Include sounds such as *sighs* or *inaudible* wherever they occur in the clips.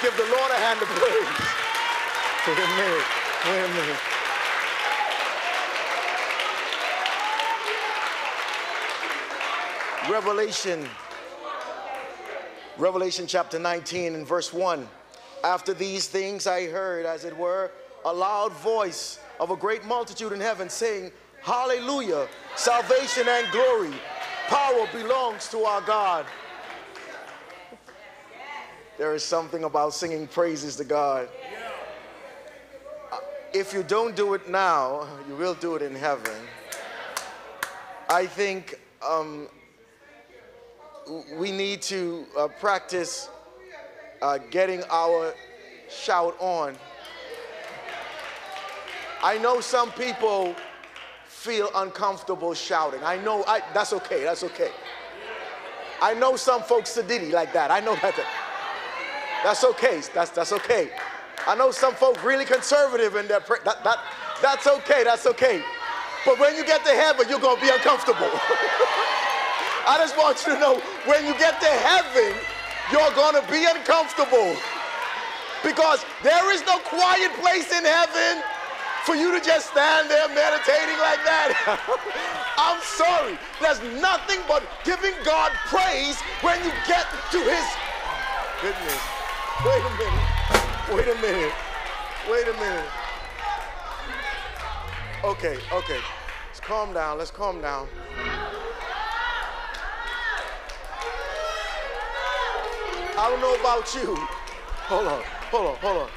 Let's give the Lord a hand of praise. Wait a minute. Wait a minute. Revelation, Revelation chapter 19 and verse 1. After these things I heard, as it were, a loud voice of a great multitude in heaven saying, Hallelujah, salvation and glory, power belongs to our God. There is something about singing praises to God. Uh, If you don't do it now, you will do it in heaven. I think um, we need to uh, practice uh, getting our shout on. I know some people feel uncomfortable shouting. I know I, that's okay. That's okay. I know some folks sedity like that. I know that. That's okay. That's that's okay. I know some folk really conservative in their pra- that, that that's okay. That's okay. But when you get to heaven, you're gonna be uncomfortable. *laughs* I just want you to know when you get to heaven, you're gonna be uncomfortable. Because there is no quiet place in heaven for you to just stand there meditating like that. *laughs* I'm sorry. There's nothing but giving God praise when you get to his goodness. Wait a minute. Wait a minute. Wait a minute. Okay, okay. Let's calm down. Let's calm down. I don't know about you. Hold on, hold on, hold on.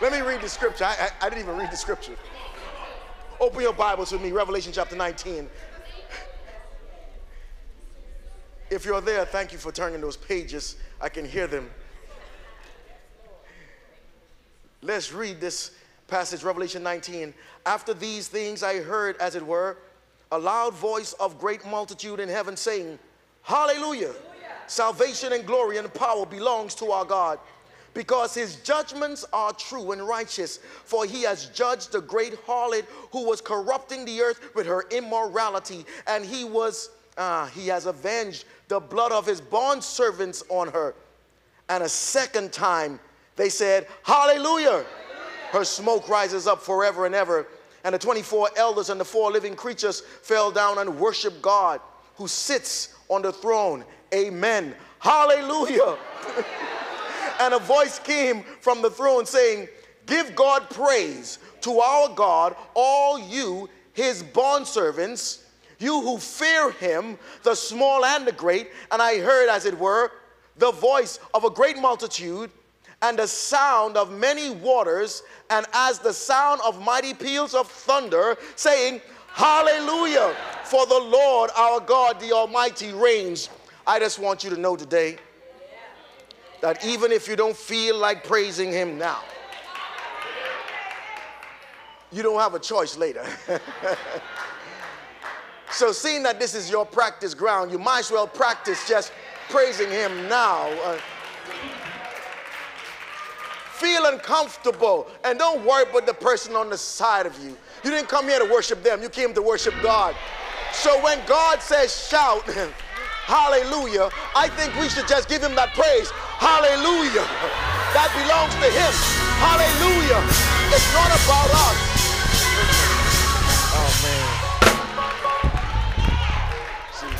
Let me read the scripture. I, I, I didn't even read the scripture. Open your Bibles with me, Revelation chapter 19. If you're there, thank you for turning those pages. I can hear them. Let's read this passage, Revelation 19. After these things I heard, as it were, a loud voice of great multitude in heaven saying, Hallelujah! Salvation and glory and power belongs to our God, because his judgments are true and righteous. For he has judged the great harlot who was corrupting the earth with her immorality, and he was uh, he has avenged the blood of his bond servants on her. And a second time they said, Hallelujah. Her smoke rises up forever and ever. And the 24 elders and the four living creatures fell down and worshiped God who sits on the throne. Amen. Hallelujah. *laughs* and a voice came from the throne saying, Give God praise to our God, all you, his bondservants, you who fear him, the small and the great. And I heard, as it were, the voice of a great multitude and the sound of many waters, and as the sound of mighty peals of thunder, saying, Hallelujah, for the Lord our God, the Almighty, reigns. I just want you to know today that even if you don't feel like praising Him now, you don't have a choice later. *laughs* so, seeing that this is your practice ground, you might as well practice just praising Him now. Uh, feel uncomfortable and don't worry about the person on the side of you. You didn't come here to worship them, you came to worship God. So when God says shout, *laughs* hallelujah, I think we should just give him that praise. Hallelujah. That belongs to him. Hallelujah. It's not about us. Oh man. See,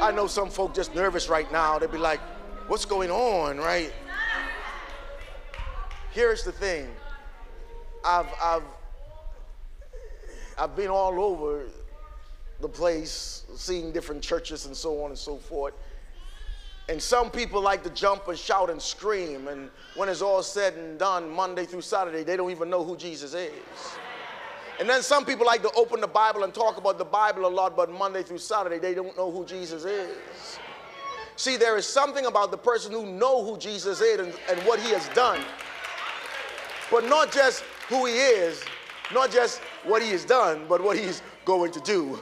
I know some folk just nervous right now. They'd be like, what's going on, right? Here's the thing. I've, I've, I've been all over the place, seeing different churches and so on and so forth. And some people like to jump and shout and scream. And when it's all said and done, Monday through Saturday, they don't even know who Jesus is. And then some people like to open the Bible and talk about the Bible a lot, but Monday through Saturday, they don't know who Jesus is. See, there is something about the person who know who Jesus is and, and what he has done. But not just who he is, not just what he has done, but what he's going to do.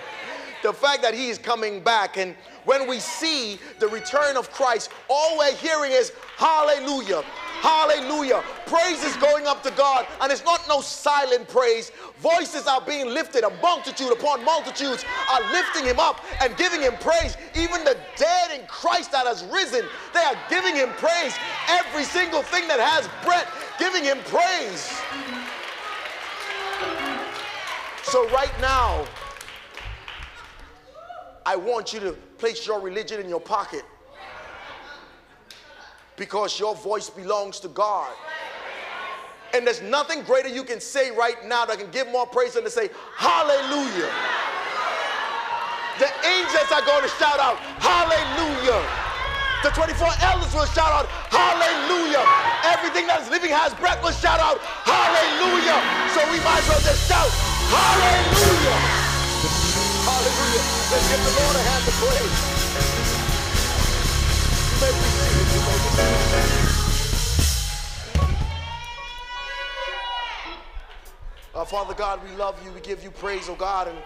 *laughs* the fact that he is coming back and when we see the return of Christ, all we're hearing is hallelujah, Hallelujah. Praise is going up to God, and it's not no silent praise. Voices are being lifted, a multitude upon multitudes are lifting him up and giving him praise. Even the dead in Christ that has risen, they are giving him praise. Every single thing that has breath, giving him praise. So, right now, I want you to place your religion in your pocket because your voice belongs to God. And there's nothing greater you can say right now that can give more praise than to say, Hallelujah. The angels are going to shout out, Hallelujah. The 24 elders will shout out, Hallelujah. Everything that is living has breath will shout out, Hallelujah. So we might as well just shout, Hallelujah. Hallelujah. Let's give the Lord a hand of praise. You may be seated. You may be seated. Uh, Father God, we love you. We give you praise, oh God, and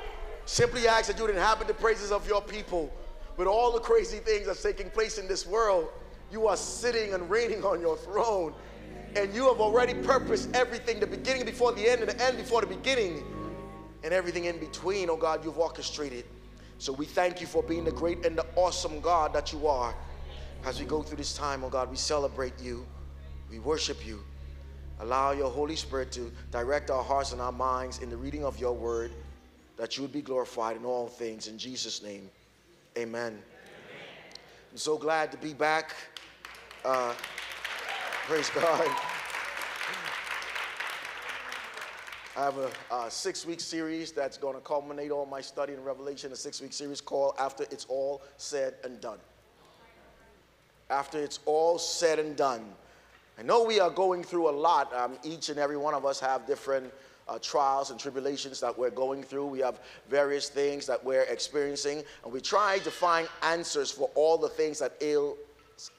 simply ask that you would inhabit the praises of your people. With all the crazy things that's taking place in this world, you are sitting and reigning on your throne. And you have already purposed everything, the beginning before the end and the end before the beginning and everything in between, oh God, you've orchestrated. So we thank you for being the great and the awesome God that you are. As we go through this time, oh God, we celebrate you, we worship you. Allow your Holy Spirit to direct our hearts and our minds in the reading of your word, that you would be glorified in all things. In Jesus' name, amen. amen. I'm so glad to be back. Uh, praise God. I have a, six week series that's going to culminate all my study in Revelation, a six week series called After It's All Said and Done. After it's all said and done. I know we are going through a lot. Um, each and every one of us have different uh, trials and tribulations that we're going through. We have various things that we're experiencing, and we try to find answers for all the things that ail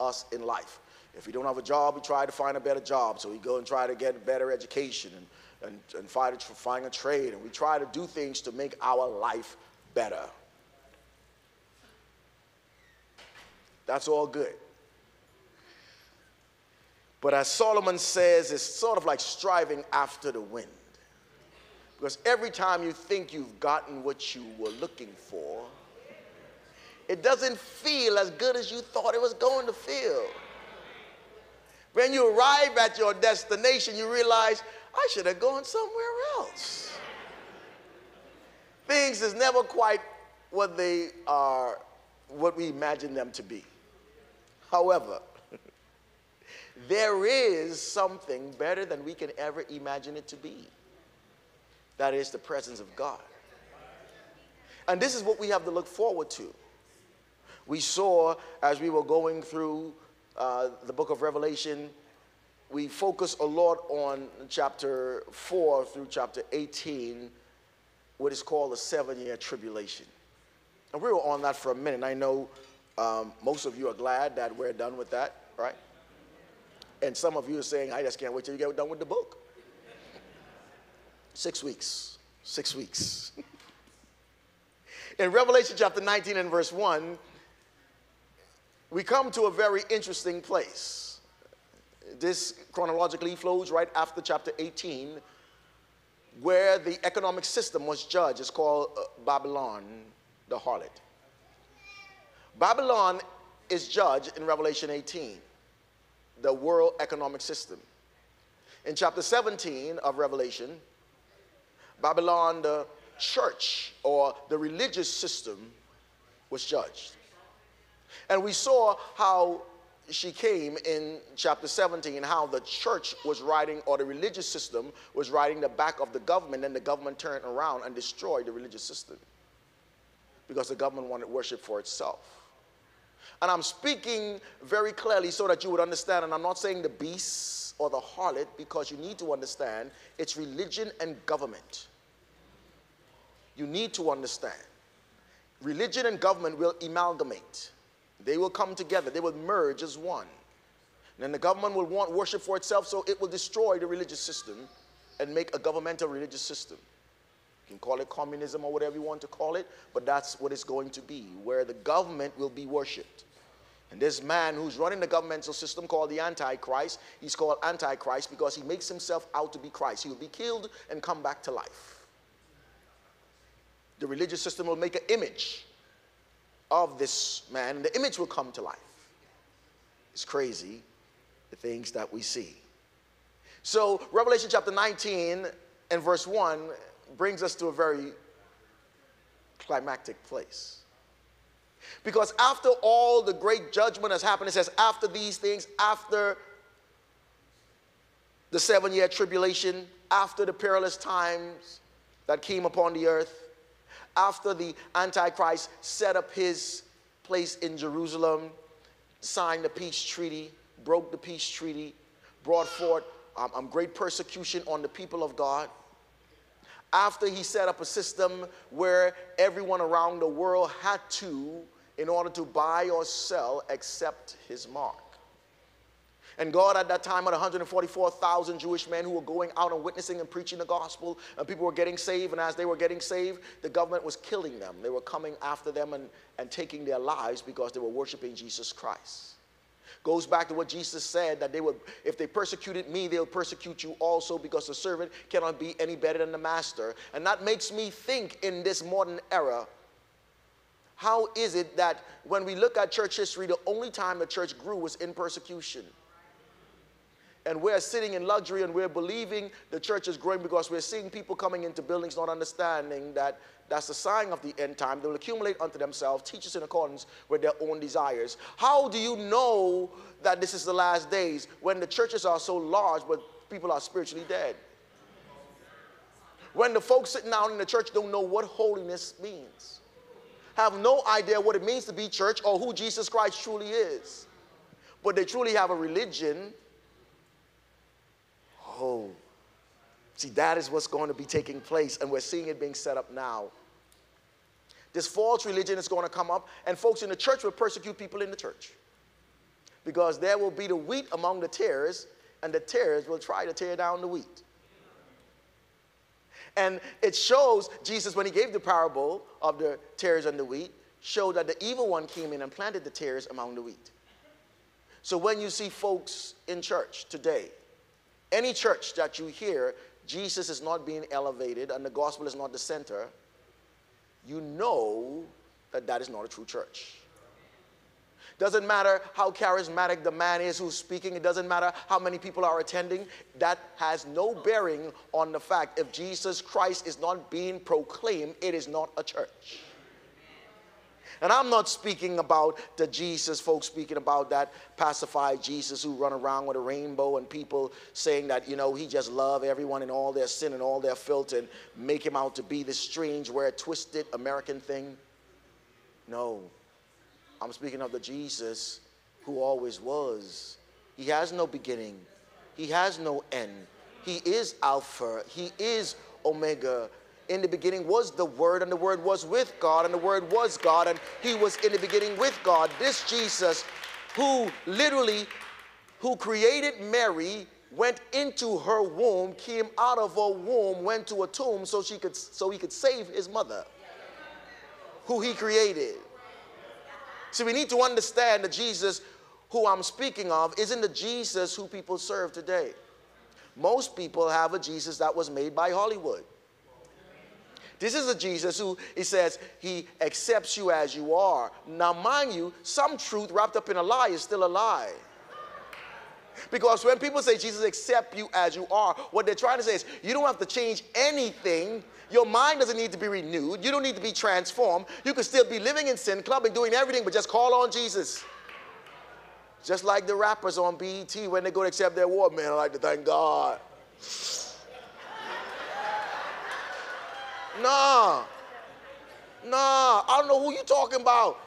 us in life. If we don't have a job, we try to find a better job. So we go and try to get a better education and and, and find, a, find a trade, and we try to do things to make our life better. That's all good. But as Solomon says, it's sort of like striving after the wind. Because every time you think you've gotten what you were looking for, it doesn't feel as good as you thought it was going to feel. When you arrive at your destination, you realize, I should have gone somewhere else. Things is never quite what they are, what we imagine them to be. However, *laughs* there is something better than we can ever imagine it to be. That is the presence of God. And this is what we have to look forward to. We saw as we were going through uh, the book of Revelation we focus a lot on chapter 4 through chapter 18, what is called the seven year tribulation. And we were on that for a minute. I know um, most of you are glad that we're done with that, right? And some of you are saying, I just can't wait till you get done with the book. Six weeks. Six weeks. In Revelation chapter 19 and verse 1, we come to a very interesting place this chronologically flows right after chapter 18, where the economic system was judged. It's called uh, Babylon, the harlot. Babylon is judged in Revelation 18, the world economic system. In chapter 17 of Revelation, Babylon, the church or the religious system, was judged. And we saw how she came in chapter 17 how the church was riding or the religious system was riding the back of the government and the government turned around and destroyed the religious system because the government wanted worship for itself. And i'm speaking very clearly so that you would understand and i'm not saying the beast or the harlot because you need to understand it's religion and government. You need to understand. Religion and government will amalgamate they will come together, they will merge as one. And then the government will want worship for itself, so it will destroy the religious system and make a governmental religious system. You can call it communism or whatever you want to call it, but that's what it's going to be, where the government will be worshiped. And this man who's running the governmental system called the Antichrist, he's called Antichrist because he makes himself out to be Christ. He will be killed and come back to life. The religious system will make an image of this man, the image will come to life. It's crazy, the things that we see. So, Revelation chapter 19 and verse 1 brings us to a very climactic place. Because after all the great judgment has happened, it says, after these things, after the seven year tribulation, after the perilous times that came upon the earth, after the Antichrist set up his place in Jerusalem, signed the peace treaty, broke the peace treaty, brought forth um, um, great persecution on the people of God. After he set up a system where everyone around the world had to, in order to buy or sell, accept his mark. And God at that time had 144,000 Jewish men who were going out and witnessing and preaching the gospel, and people were getting saved. And as they were getting saved, the government was killing them. They were coming after them and, and taking their lives because they were worshiping Jesus Christ. Goes back to what Jesus said that they would, if they persecuted me, they'll persecute you also because the servant cannot be any better than the master. And that makes me think in this modern era how is it that when we look at church history, the only time the church grew was in persecution? And we're sitting in luxury and we're believing the church is growing because we're seeing people coming into buildings not understanding that that's the sign of the end time. They will accumulate unto themselves teachers in accordance with their own desires. How do you know that this is the last days when the churches are so large but people are spiritually dead? When the folks sitting down in the church don't know what holiness means, have no idea what it means to be church or who Jesus Christ truly is, but they truly have a religion See, that is what's going to be taking place, and we're seeing it being set up now. This false religion is going to come up, and folks in the church will persecute people in the church. Because there will be the wheat among the tares, and the tares will try to tear down the wheat. And it shows Jesus, when he gave the parable of the tares and the wheat, showed that the evil one came in and planted the tares among the wheat. So when you see folks in church today any church that you hear Jesus is not being elevated and the gospel is not the center, you know that that is not a true church. Doesn't matter how charismatic the man is who's speaking, it doesn't matter how many people are attending. That has no bearing on the fact if Jesus Christ is not being proclaimed, it is not a church. And I'm not speaking about the Jesus folks speaking about that pacified Jesus who run around with a rainbow and people saying that, you know, he just love everyone and all their sin and all their filth and make him out to be this strange, weird, twisted American thing. No. I'm speaking of the Jesus who always was. He has no beginning. He has no end. He is Alpha. He is Omega in the beginning was the Word, and the Word was with God, and the Word was God, and He was in the beginning with God. This Jesus, who literally, who created Mary, went into her womb, came out of her womb, went to a tomb so she could, so he could save his mother, who he created. So we need to understand that Jesus, who I'm speaking of, isn't the Jesus who people serve today. Most people have a Jesus that was made by Hollywood. This is a Jesus who, he says, he accepts you as you are. Now, mind you, some truth wrapped up in a lie is still a lie. Because when people say Jesus accept you as you are, what they're trying to say is you don't have to change anything. Your mind doesn't need to be renewed. You don't need to be transformed. You can still be living in sin, clubbing, doing everything, but just call on Jesus. Just like the rappers on BET when they go to accept their award, man, I like to thank God. Nah. Nah. I don't know who you're talking about.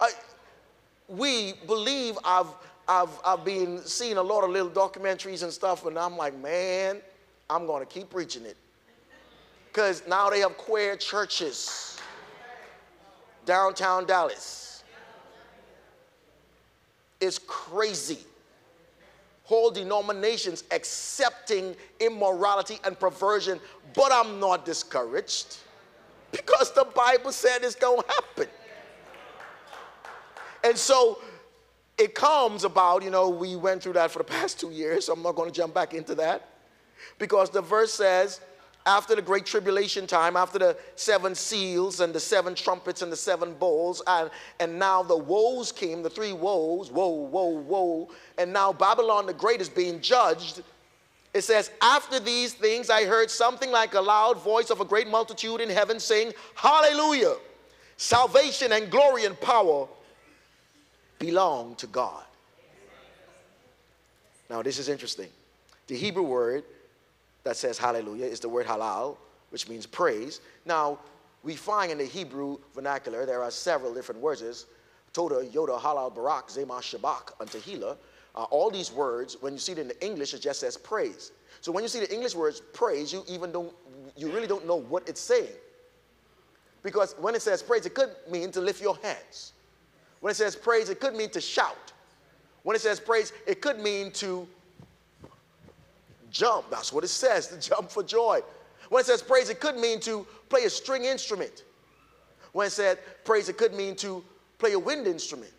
I, we believe I've, I've, I've been seeing a lot of little documentaries and stuff, and I'm like, man, I'm going to keep preaching it. Because now they have queer churches downtown Dallas. It's crazy whole denominations accepting immorality and perversion, but I'm not discouraged because the Bible said it's going to happen. And so it comes about, you know, we went through that for the past two years, so I'm not going to jump back into that. Because the verse says, after the great tribulation time, after the seven seals and the seven trumpets and the seven bowls, and, and now the woes came, the three woes, woe, woe, woe, and now Babylon the Great is being judged. It says, After these things I heard something like a loud voice of a great multitude in heaven saying, Hallelujah! Salvation and glory and power belong to God. Now, this is interesting. The Hebrew word that says hallelujah is the word halal, which means praise. Now, we find in the Hebrew vernacular there are several different words. Toda, Yoda, Halal, Barak, Zema, Shabak, and Tehillah. Uh, all these words, when you see it in the English, it just says praise. So when you see the English words praise, you even don't, you really don't know what it's saying. Because when it says praise, it could mean to lift your hands. When it says praise, it could mean to shout. When it says praise, it could mean to jump. That's what it says, to jump for joy. When it says praise, it could mean to play a string instrument. When it said praise, it could mean to play a wind instrument.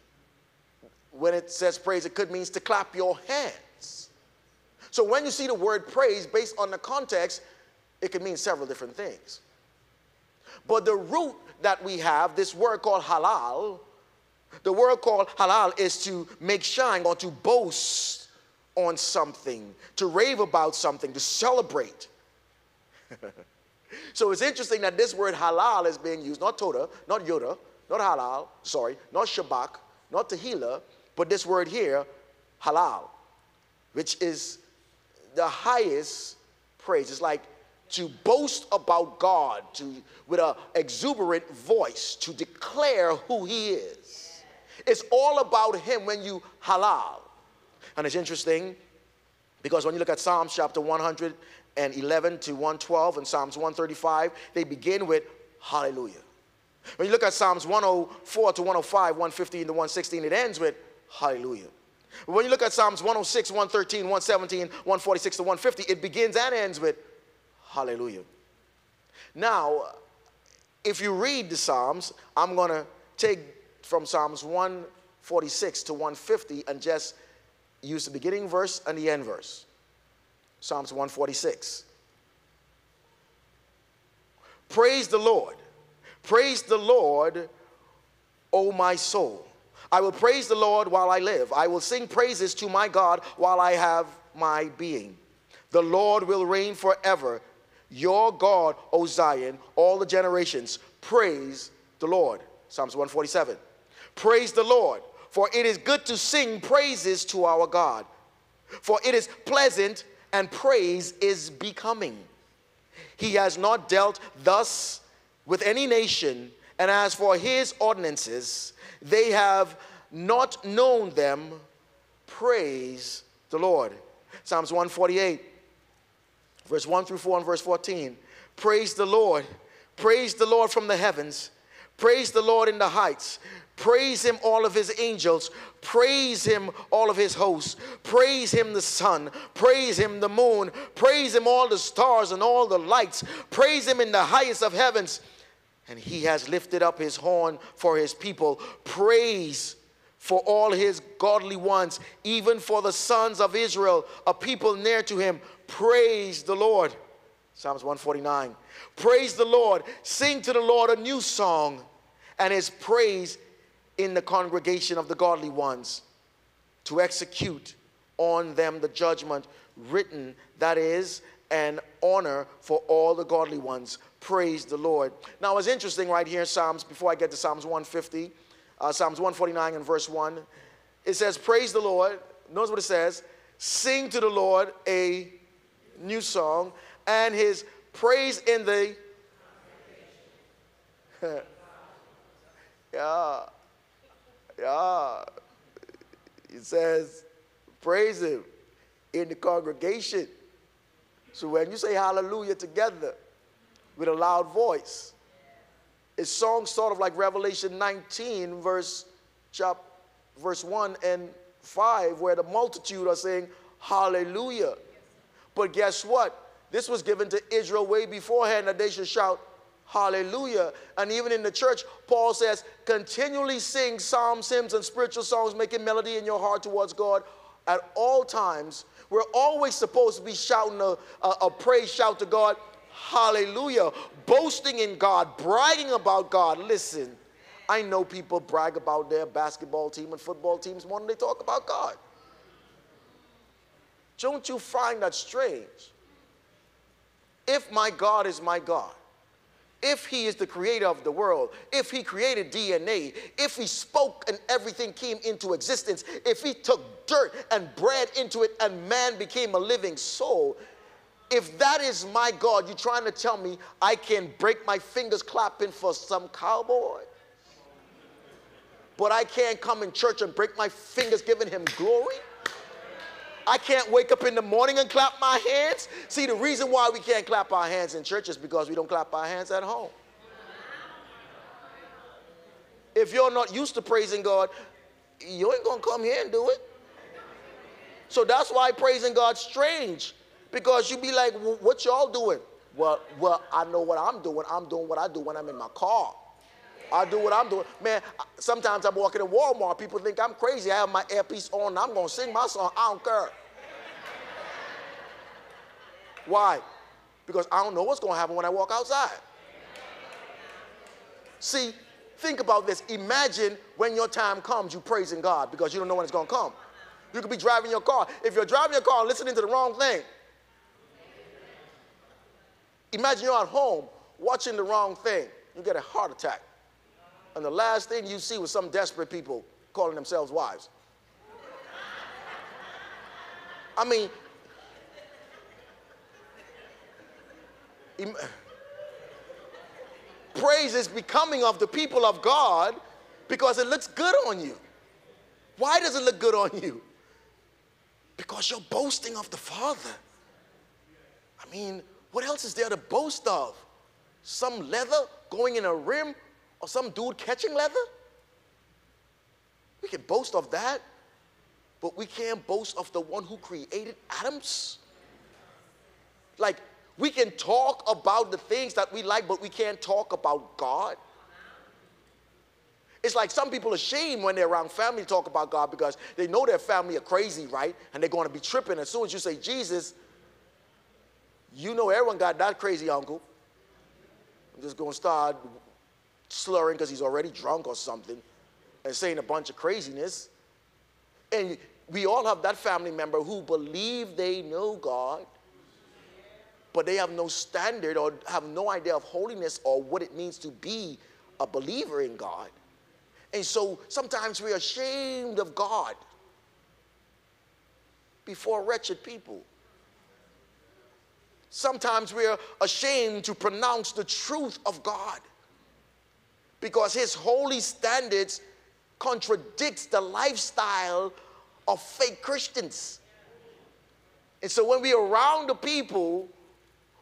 When it says praise, it could mean to clap your hands. So when you see the word praise based on the context, it could mean several different things. But the root that we have, this word called halal, the word called halal is to make shine or to boast on something, to rave about something, to celebrate. *laughs* so it's interesting that this word halal is being used, not Toda, not Yoda, not halal, sorry, not Shabak, not Tehillah, but this word here, halal, which is the highest praise. It's like to boast about God to, with an exuberant voice, to declare who He is. It's all about Him when you halal. And it's interesting because when you look at Psalms chapter 111 to 112 and Psalms 135, they begin with hallelujah. When you look at Psalms 104 to 105, 115 to 116, it ends with hallelujah. When you look at Psalms 106, 113, 117, 146 to 150, it begins and ends with hallelujah. Now, if you read the Psalms, I'm going to take from Psalms 146 to 150 and just use the beginning verse and the end verse. Psalms 146. Praise the Lord. Praise the Lord, O my soul. I will praise the Lord while I live. I will sing praises to my God while I have my being. The Lord will reign forever. Your God, O Zion, all the generations. Praise the Lord. Psalms 147. Praise the Lord for it is good to sing praises to our God. For it is pleasant and praise is becoming. He has not dealt thus with any nation, and as for his ordinances, they have not known them. Praise the Lord. Psalms 148, verse 1 through 4 and verse 14. Praise the Lord. Praise the Lord from the heavens. Praise the Lord in the heights. Praise him, all of his angels. Praise him, all of his hosts. Praise him, the sun. Praise him, the moon. Praise him, all the stars and all the lights. Praise him in the highest of heavens. And he has lifted up his horn for his people. Praise for all his godly ones, even for the sons of Israel, a people near to him. Praise the Lord. Psalms 149. Praise the Lord. Sing to the Lord a new song, and his praise in the congregation of the godly ones to execute on them the judgment written, that is, an honor for all the godly ones. Praise the Lord. Now, it's interesting right here in Psalms, before I get to Psalms 150, uh, Psalms 149 and verse 1, it says, Praise the Lord. Notice what it says Sing to the Lord a new song, and his praise in the. *laughs* yeah. Yeah. It says, praise him in the congregation. So when you say hallelujah together with a loud voice, it's songs sort of like Revelation 19, verse, chap, verse 1 and 5, where the multitude are saying hallelujah. But guess what? This was given to Israel way beforehand that they should shout Hallelujah. And even in the church, Paul says, continually sing psalms, hymns, and spiritual songs, making melody in your heart towards God at all times. We're always supposed to be shouting a, a, a praise shout to God. Hallelujah. Boasting in God, bragging about God. Listen, I know people brag about their basketball team and football teams more than they talk about God. Don't you find that strange? If my God is my God, if he is the creator of the world, if he created DNA, if he spoke and everything came into existence, if he took dirt and bread into it and man became a living soul, if that is my God, you're trying to tell me I can break my fingers clapping for some cowboy? But I can't come in church and break my fingers giving him glory? I can't wake up in the morning and clap my hands. See, the reason why we can't clap our hands in church is because we don't clap our hands at home. If you're not used to praising God, you ain't gonna come here and do it. So that's why praising God's strange. Because you be like, what y'all doing? Well, well, I know what I'm doing. I'm doing what I do when I'm in my car. I do what I'm doing. Man, sometimes I'm walking in Walmart. People think I'm crazy. I have my earpiece on. I'm going to sing my song. I don't care. Why? Because I don't know what's going to happen when I walk outside. See, think about this. Imagine when your time comes, you praising God because you don't know when it's going to come. You could be driving your car. If you're driving your car listening to the wrong thing, imagine you're at home watching the wrong thing. You get a heart attack. And the last thing you see was some desperate people calling themselves wives. I mean, praise is becoming of the people of God because it looks good on you. Why does it look good on you? Because you're boasting of the Father. I mean, what else is there to boast of? Some leather going in a rim or some dude catching leather? We can boast of that, but we can't boast of the one who created atoms. Like, we can talk about the things that we like, but we can't talk about God. It's like some people are ashamed when they're around family to talk about God because they know their family are crazy, right? And they're going to be tripping. As soon as you say Jesus, you know everyone got that crazy uncle. I'm just going to start slurring because he's already drunk or something and saying a bunch of craziness. And we all have that family member who believe they know God, but they have no standard or have no idea of holiness or what it means to be a believer in God. And so sometimes we're ashamed of God before wretched people. Sometimes we're ashamed to pronounce the truth of God because his holy standards contradicts the lifestyle of fake Christians. And so when we're around the people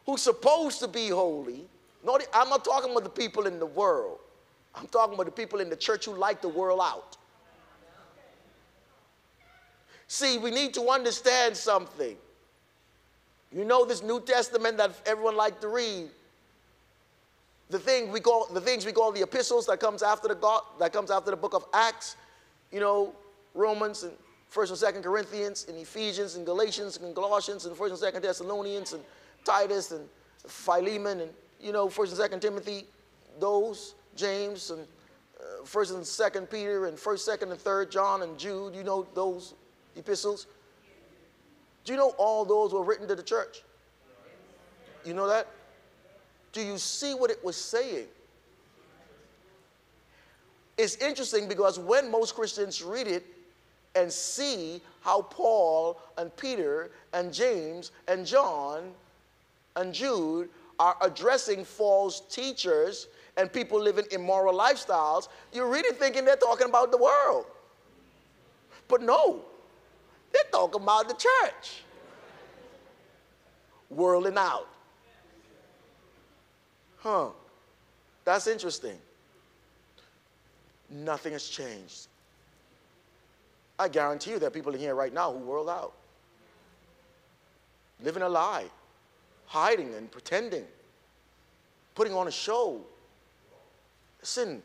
who's supposed to be holy, not, I'm not talking about the people in the world. I'm talking about the people in the church who like the world out. See, we need to understand something. You know this New Testament that everyone like to read the thing we call the things we call the epistles that comes after the God, that comes after the book of Acts, you know, Romans and First and Second Corinthians and Ephesians and Galatians and Colossians and First and Second Thessalonians and Titus and Philemon and you know First and Second Timothy, those James and uh, First and Second Peter and First, Second and Third John and Jude. You know those epistles. Do you know all those were written to the church? You know that? Do you see what it was saying? It's interesting because when most Christians read it and see how Paul and Peter and James and John and Jude are addressing false teachers and people living immoral lifestyles, you're really thinking they're talking about the world. But no, they're talking about the church. Worlding out. Huh, that's interesting. Nothing has changed. I guarantee you there are people in here right now who world out, living a lie, hiding and pretending, putting on a show. Listen,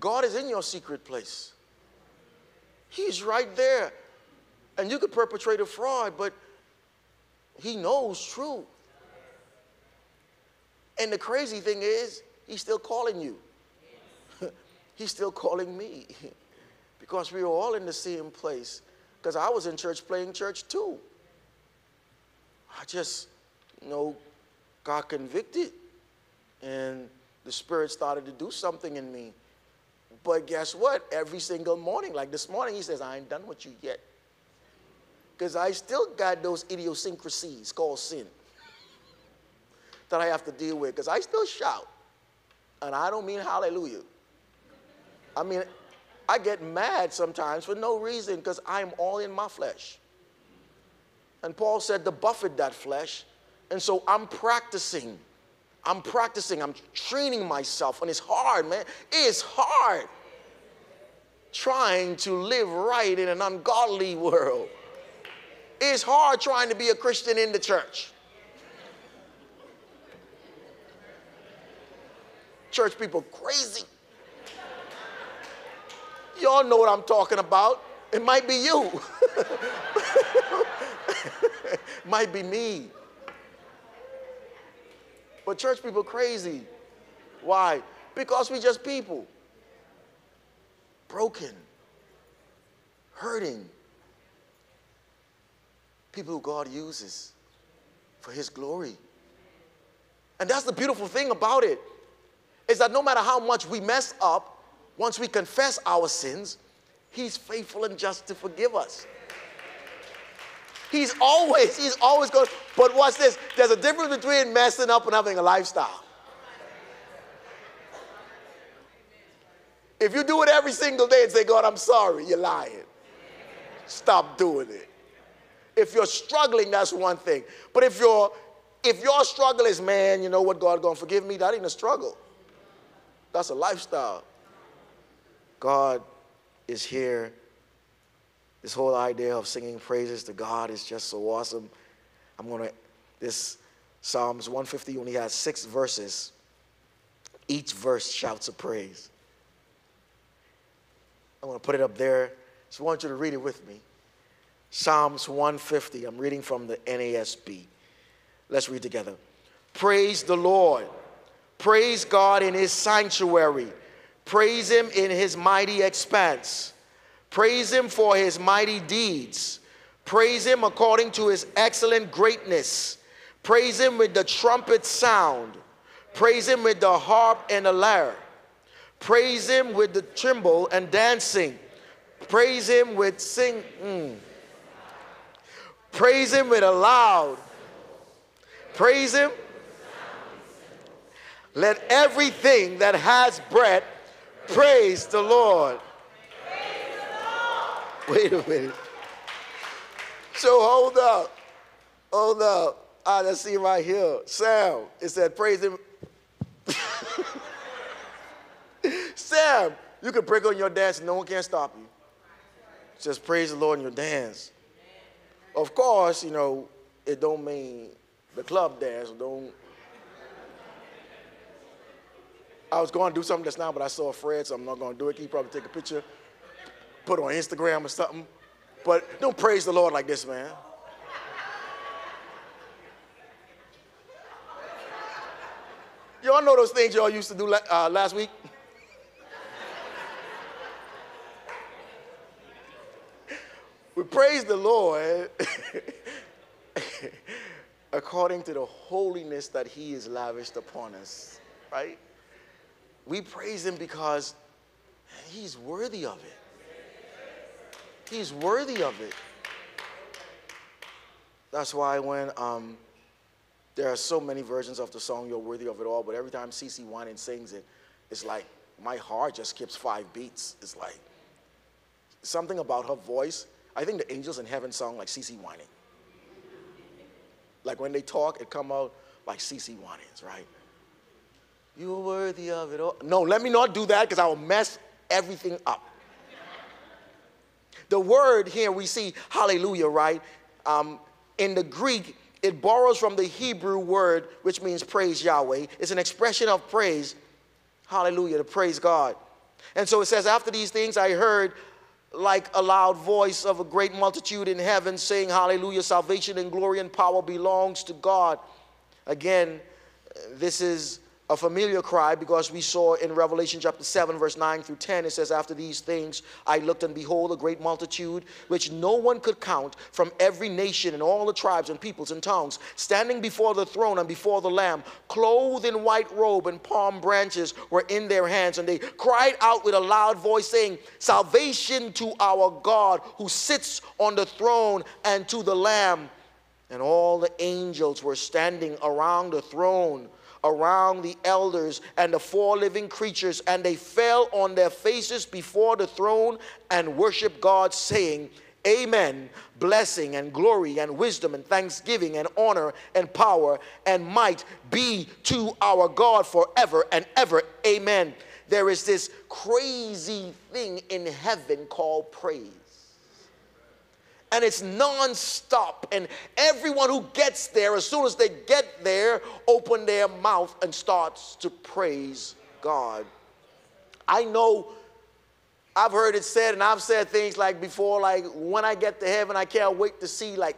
God is in your secret place. He's right there. And you could perpetrate a fraud, but He knows truth. And the crazy thing is, He's still calling you. *laughs* he's still calling me. *laughs* because we were all in the same place. Because I was in church playing church too. I just, you know, got convicted. And the Spirit started to do something in me. But guess what? Every single morning, like this morning, he says, I ain't done with you yet. Because I still got those idiosyncrasies called sin that I have to deal with. Because I still shout. And I don't mean hallelujah. I mean, I get mad sometimes for no reason because I'm all in my flesh. And Paul said to buffet that flesh. And so I'm practicing I'm practicing, I'm training myself, and it's hard, man. It's hard trying to live right in an ungodly world. It's hard trying to be a Christian in the church. Church people crazy. Y'all know what I'm talking about. It might be you. *laughs* might be me. But church people crazy. Why? Because we just people. Broken. Hurting. People who God uses for his glory. And that's the beautiful thing about it. Is that no matter how much we mess up, once we confess our sins, he's faithful and just to forgive us. He's always, he's always going. But watch this. There's a difference between messing up and having a lifestyle. If you do it every single day and say, God, I'm sorry, you're lying. Stop doing it. If you're struggling, that's one thing. But if your if your struggle is, man, you know what, God gonna forgive me, that ain't a struggle. That's a lifestyle. God is here this whole idea of singing praises to God is just so awesome. I'm going to, this Psalms 150 only has six verses. Each verse shouts a praise. I'm going to put it up there. So I want you to read it with me. Psalms 150. I'm reading from the NASB. Let's read together. Praise the Lord. Praise God in his sanctuary. Praise him in his mighty expanse. Praise him for his mighty deeds. Praise him according to his excellent greatness. Praise him with the trumpet sound. Praise him with the harp and the lyre. Praise him with the timbrel and dancing. Praise him with sing. Mm. Praise him with a loud. Praise him. Let everything that has breath praise the Lord. Wait a minute. So hold up. Hold up. Ah, let's see right here. Sam, it said, praise him. *laughs* Sam, you can break on your dance and no one can stop you. Just praise the Lord in your dance. Of course, you know, it don't mean the club dance. Don't. I was going to do something just now, but I saw Fred, so I'm not going to do it. He probably take a picture? put on Instagram or something. But don't praise the Lord like this, man. Y'all know those things y'all used to do uh, last week? we praise the Lord *laughs* according to the holiness that He has lavished upon us, right? We praise Him because He's worthy of it. He's worthy of it. That's why when um, there are so many versions of the song, You're Worthy of It All, but every time CeCe Winans sings it, it's like my heart just skips five beats. It's like something about her voice. I think the angels in heaven song like CeCe Winans. Like when they talk, it come out like CeCe Winans, right? You're worthy of it all. No, let me not do that because I will mess everything up. The word here we see hallelujah, right? Um, in the Greek, it borrows from the Hebrew word which means praise Yahweh. It's an expression of praise. Hallelujah, to praise God. And so it says, After these things I heard like a loud voice of a great multitude in heaven saying, Hallelujah, salvation and glory and power belongs to God. Again, this is a familiar cry because we saw in Revelation chapter 7, verse 9 through 10, it says, After these things I looked, and behold, a great multitude, which no one could count, from every nation and all the tribes and peoples and tongues, standing before the throne and before the Lamb, clothed in white robe, and palm branches were in their hands. And they cried out with a loud voice, saying, Salvation to our God who sits on the throne and to the Lamb. And all the angels were standing around the throne around the elders and the four living creatures, and they fell on their faces before the throne and worshiped God, saying, Amen. Blessing and glory and wisdom and thanksgiving and honor and power and might be to our God forever and ever. Amen. There is this crazy thing in heaven called praise and it's non-stop. And everyone who gets there as soon as they get there open their mouth and starts to praise god. I know i've heard it said and i've said things like before like when i get to heaven i can't wait to see like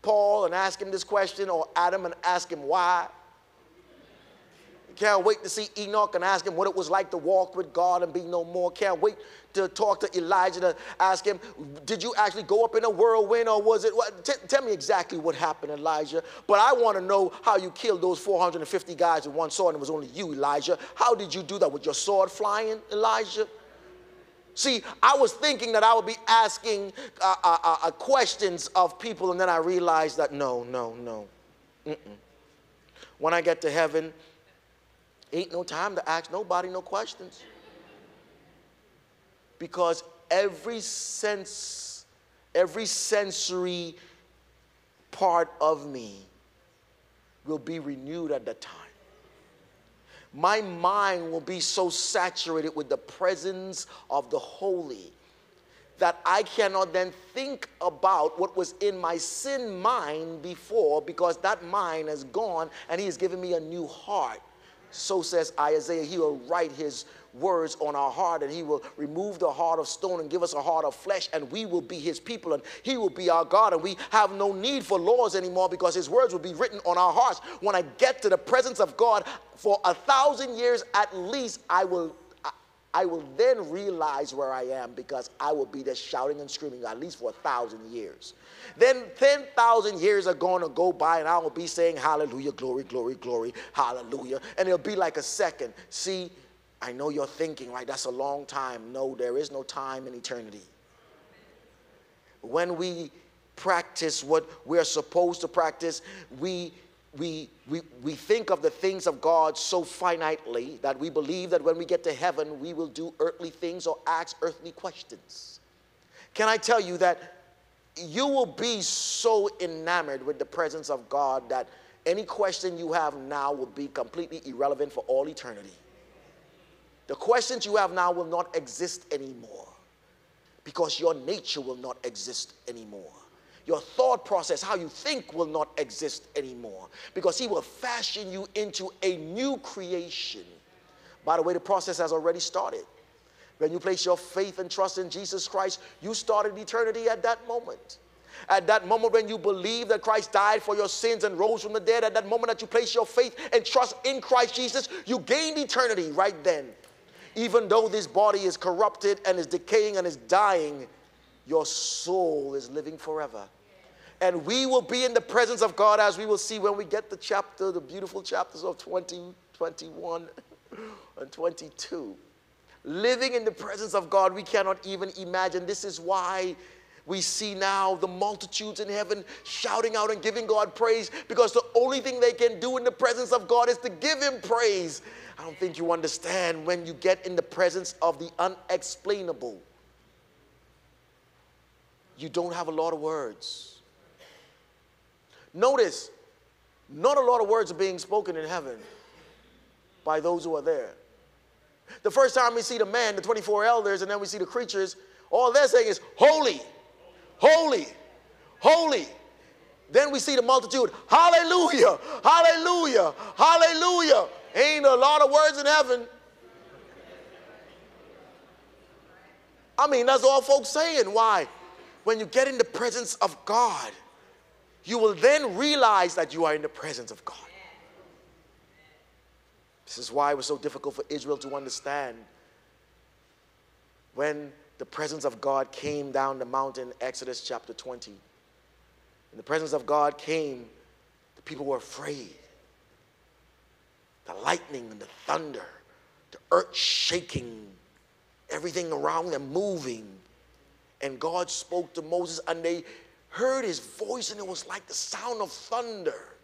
paul and ask him this question or adam and ask him why can't wait to see Enoch and ask him what it was like to walk with God and be no more. Can't wait to talk to Elijah to ask him, Did you actually go up in a whirlwind or was it? What? T- tell me exactly what happened, Elijah. But I want to know how you killed those 450 guys with one sword and it was only you, Elijah. How did you do that? With your sword flying, Elijah? See, I was thinking that I would be asking uh, uh, uh, uh questions of people, and then I realized that no, no, no. Mm-mm. When I get to heaven, Ain't no time to ask nobody no questions. Because every sense, every sensory part of me will be renewed at that time. My mind will be so saturated with the presence of the holy that I cannot then think about what was in my sin mind before because that mind has gone and he has given me a new heart. So says Isaiah, he will write his words on our heart and he will remove the heart of stone and give us a heart of flesh and we will be his people and he will be our God and we have no need for laws anymore because his words will be written on our hearts. When I get to the presence of God for a thousand years at least, I will I will then realize where I am because I will be there shouting and screaming at least for a thousand years. Then 10,000 years are going to go by and I will be saying, Hallelujah, glory, glory, glory, hallelujah. And it'll be like a second. See, I know you're thinking, right? That's a long time. No, there is no time in eternity. When we practice what we're supposed to practice, we we, we, we think of the things of God so finitely that we believe that when we get to heaven, we will do earthly things or ask earthly questions. Can I tell you that you will be so enamored with the presence of God that any question you have now will be completely irrelevant for all eternity. The questions you have now will not exist anymore because your nature will not exist anymore your thought process, how you think, will not exist anymore because He will fashion you into a new creation. By the way, the process has already started. When you place your faith and trust in Jesus Christ, you started eternity at that moment. At that moment when you believe that Christ died for your sins and rose from the dead, at that moment that you place your faith and trust in Christ Jesus, you gained eternity right then. Even though this body is corrupted and is decaying and is dying, your soul is living forever. And we will be in the presence of God as we will see when we get the chapter, the beautiful chapters of 20, 21, and 22. Living in the presence of God, we cannot even imagine. This is why we see now the multitudes in heaven shouting out and giving God praise because the only thing they can do in the presence of God is to give Him praise. I don't think you understand when you get in the presence of the unexplainable you don't have a lot of words. Notice, not a lot of words are being spoken in heaven by those who are there. The first time we see the man, the 24 elders, and then we see the creatures, all they're saying is, Holy, holy, holy. Then we see the multitude, hallelujah, hallelujah, hallelujah. Ain't a lot of words in heaven. I mean, that's all folks saying. Why? When you get in the presence of God, you will then realize that you are in the presence of God. This is why it was so difficult for Israel to understand when the presence of God came down the mountain, Exodus chapter 20. And the presence of God came, the people were afraid. The lightning and the thunder, the earth shaking, everything around them moving. And God spoke to Moses, and they heard his voice, and it was like the sound of thunder.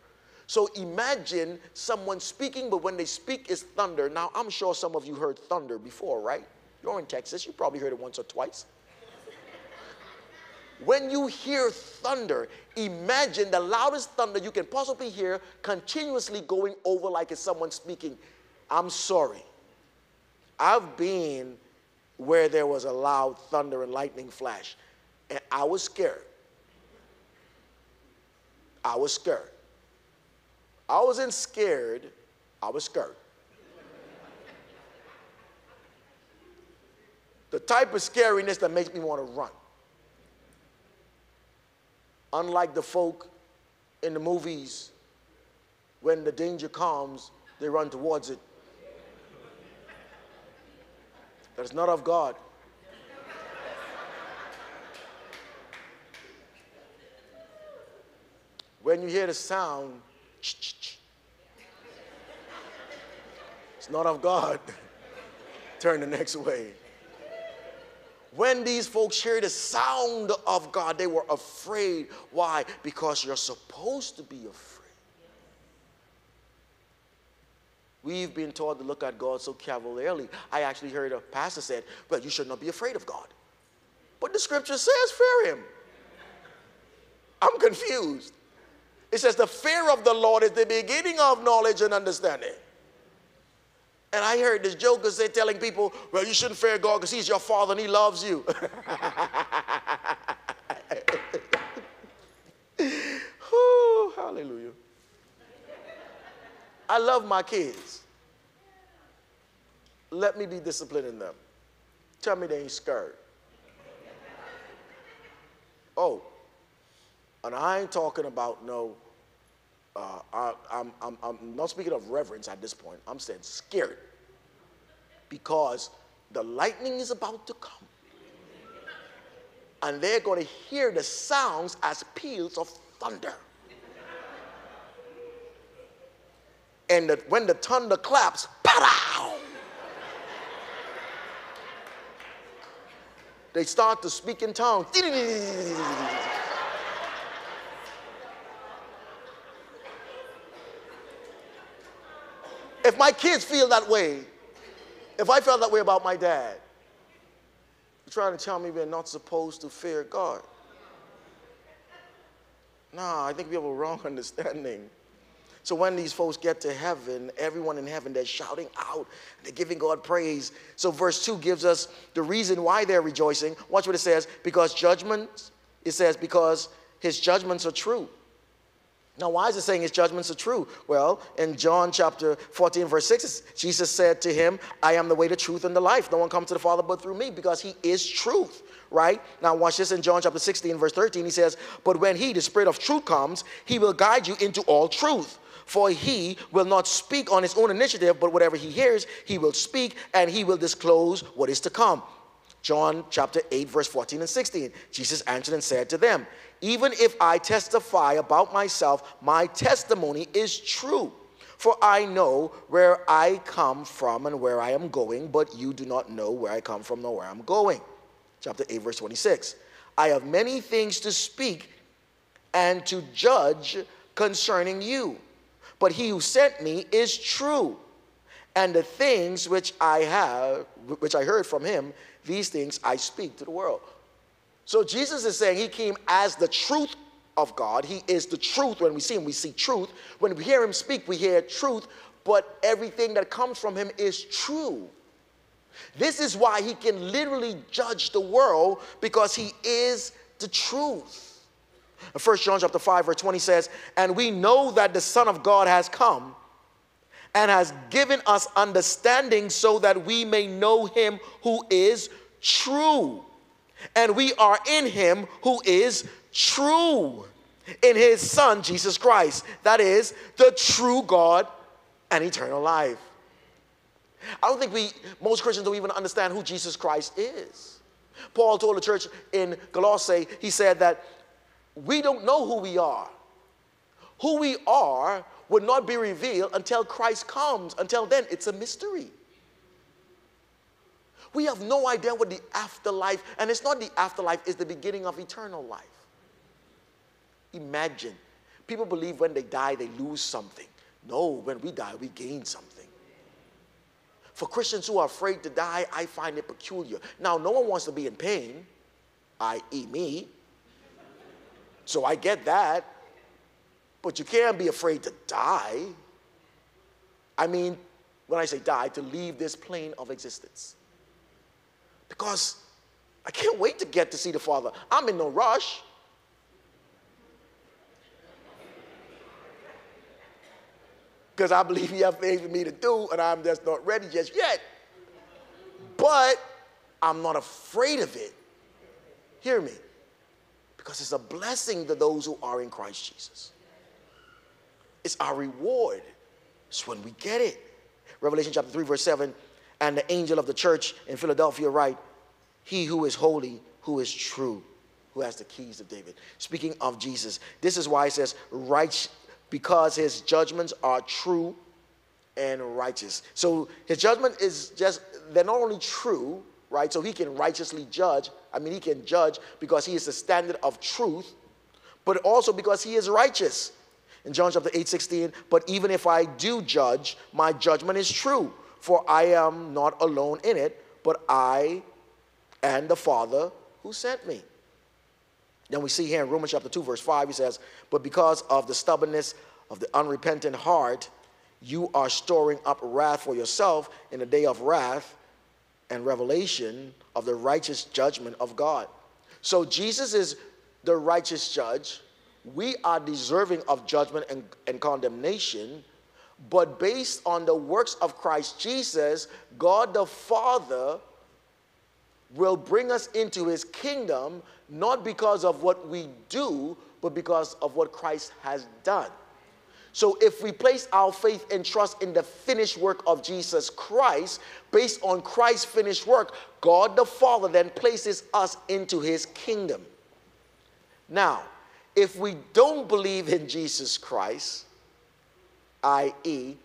So imagine someone speaking, but when they speak it's thunder. Now, I'm sure some of you heard thunder before, right? You're in Texas, you probably heard it once or twice. when you hear thunder, imagine the loudest thunder you can possibly hear continuously going over like it's someone speaking. I'm sorry. I've been where there was a loud thunder and lightning flash, and I was scared. I was scared. I wasn't scared, I was scared. the type of scariness that makes me want to run. Unlike the folk in the movies, when the danger comes, they run towards it. That is not of God. When you hear the sound, it's not of God. *laughs* Turn the next way. When these folks hear the sound of God, they were afraid. Why? Because you're supposed to be afraid. We've been taught to look at God so cavalierly. I actually heard a pastor said, Well, you should not be afraid of God. But the scripture says, Fear him. I'm confused. It says, The fear of the Lord is the beginning of knowledge and understanding. And I heard this joker say, telling people, well, you shouldn't fear God because he's your father and he loves you. *laughs* Ooh, hallelujah. I love my kids. Let me be disciplining them. Tell me they ain't scared. Oh, and I ain't talking about no uh, I, am I'm, I'm not speaking of reverence at this point. I'm saying scared because the lightning is about to come. And they're going to hear the sounds as peals of thunder. And the, when the thunder claps, pow! they start to speak in tongues. *laughs* my kids feel that way, if I felt that way about my dad, you're trying to tell me we're not supposed to fear God. No, I think we have a wrong *laughs* understanding. So when these folks get to heaven, everyone in heaven, they're shouting out, they're giving God praise. So verse 2 gives us the reason why they're rejoicing. Watch what it says. Because judgments, it says, because his judgments are true. Now, why is it saying his judgments are true? Well, in John chapter 14, verse 6, Jesus said to him, I am the way, the truth, and the life. No one comes to the Father but through me, because he is truth, right? Now, watch this in John chapter 16, verse 13. He says, But when he, the Spirit of truth, comes, he will guide you into all truth. For he will not speak on his own initiative, but whatever he hears, he will speak, and he will disclose what is to come. John chapter 8, verse 14 and 16. Jesus answered and said to them, Even if I testify about myself, my testimony is true. For I know where I come from and where I am going, but you do not know where I come from nor where I'm going. Chapter 8, verse 26. I have many things to speak and to judge concerning you. But he who sent me is true. And the things which I have, which I heard from him, these things I speak to the world. So Jesus is saying he came as the truth of God. He is the truth. When we see him, we see truth. When we hear him speak, we hear truth, but everything that comes from him is true. This is why he can literally judge the world because he is the truth. First John chapter 5, verse 20 says, And we know that the Son of God has come and has given us understanding so that we may know him who is true. And we are in him who is true, in his Son, Jesus Christ. That is the true God and eternal life. I don't think we, most Christians don't even understand who Jesus Christ is. Paul told the church in Colossae, he said that we don't know who we are. Who we are would not be revealed until Christ comes. Until then, it's a mystery. We have no idea what the afterlife, and it's not the afterlife, it's the beginning of eternal life. Imagine. People believe when they die, they lose something. No, when we die, we gain something. For Christians who are afraid to die, I find it peculiar. Now, no one wants to be in pain, i.e., me. So I get that. But you can't be afraid to die. I mean, when I say die, to leave this plane of existence. Because I can't wait to get to see the Father. I'm in no rush. Because I believe He has things for me to do, and I'm just not ready just yet. But I'm not afraid of it. Hear me. Because it's a blessing to those who are in Christ Jesus. It's our reward. It's when we get it. Revelation chapter 3, verse 7 And the angel of the church in Philadelphia write, He who is holy, who is true, who has the keys of David. Speaking of Jesus, this is why it says, right, because his judgments are true and righteous. So his judgment is just, they're not only true, right? So he can righteously judge. I mean, he can judge because he is the standard of truth, but also because he is righteous in John chapter 8, 16, but even if I do judge, my judgment is true, for I am not alone in it, but I and the Father who sent me. Then we see here in Romans chapter 2, verse 5, he says, But because of the stubbornness of the unrepentant heart, you are storing up wrath for yourself in the day of wrath and revelation of the righteous judgment of God. So Jesus is the righteous judge we are deserving of judgment and, and condemnation, but based on the works of Christ Jesus, God the Father will bring us into his kingdom not because of what we do, but because of what Christ has done. So if we place our faith and trust in the finished work of Jesus Christ, based on Christ's finished work, God the Father then places us into his kingdom. Now, if we don't believe in Jesus Christ, i.e.,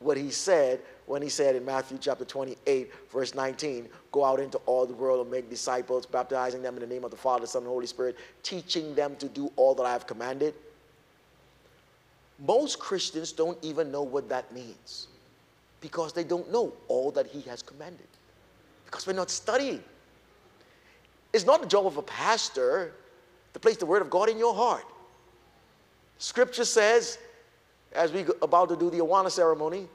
what he said when he said in Matthew chapter 28, verse 19, go out into all the world and make disciples, baptizing them in the name of the Father, Son, and Holy Spirit, teaching them to do all that I have commanded. Most Christians don't even know what that means because they don't know all that he has commanded because we're not studying. It's not the job of a pastor to place the word of God in your heart. Scripture says, as we about to do the Awana ceremony,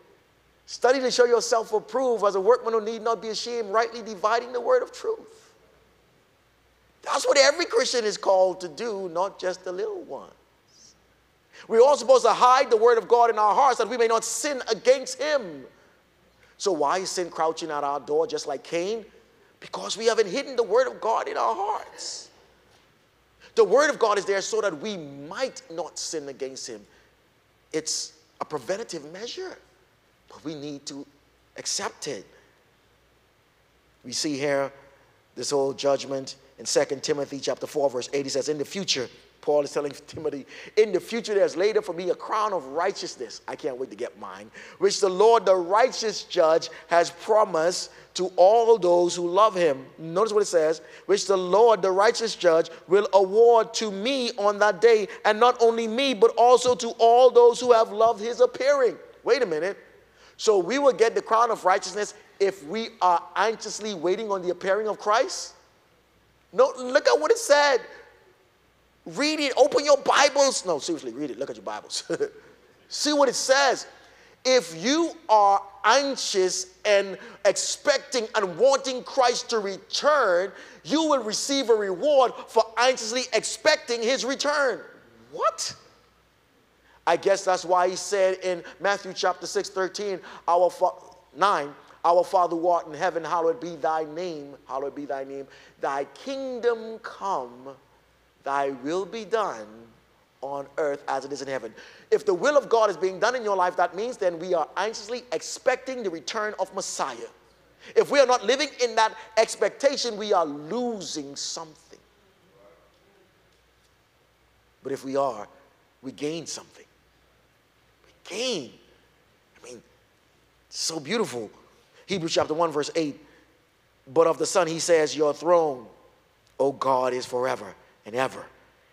study to show yourself approved as a workman who need not be ashamed, rightly dividing the word of truth. That's what every Christian is called to do, not just the little ones. We're all supposed to hide the word of God in our hearts that we may not sin against him. So why is sin crouching at our door just like Cain? Because we haven't hidden the word of God in our hearts. The word of God is there so that we might not sin against him. It's a preventative measure, but we need to accept it. We see here this whole judgment in 2 Timothy chapter 4, verse 8. He says, In the future, Paul is telling Timothy, In the future, there's laid up for me a crown of righteousness. I can't wait to get mine, which the Lord, the righteous judge, has promised to all those who love him. Notice what it says, which the Lord, the righteous judge, will award to me on that day, and not only me, but also to all those who have loved his appearing. Wait a minute. So we will get the crown of righteousness if we are anxiously waiting on the appearing of Christ? No, look at what it said. Read it. Open your Bibles. No, seriously, read it. Look at your Bibles. *laughs* See what it says. if you are anxious and expecting and wanting Christ to return, you will receive a reward for anxiously expecting his return. What? I guess that's why he said in Matthew chapter 6, 13, our fa- 9, our Father who art in heaven, hallowed be thy name, hallowed be thy name. Thy kingdom come, thy will be done on earth as it is in heaven. If the will of God is being done in your life, that means then we are anxiously expecting the return of Messiah. If we are not living in that expectation, we are losing something. But if we are, we gain something. We gain. I mean, so beautiful. Hebrews chapter 1, verse 8. But of the Son, he says, Your throne, O God, is forever and ever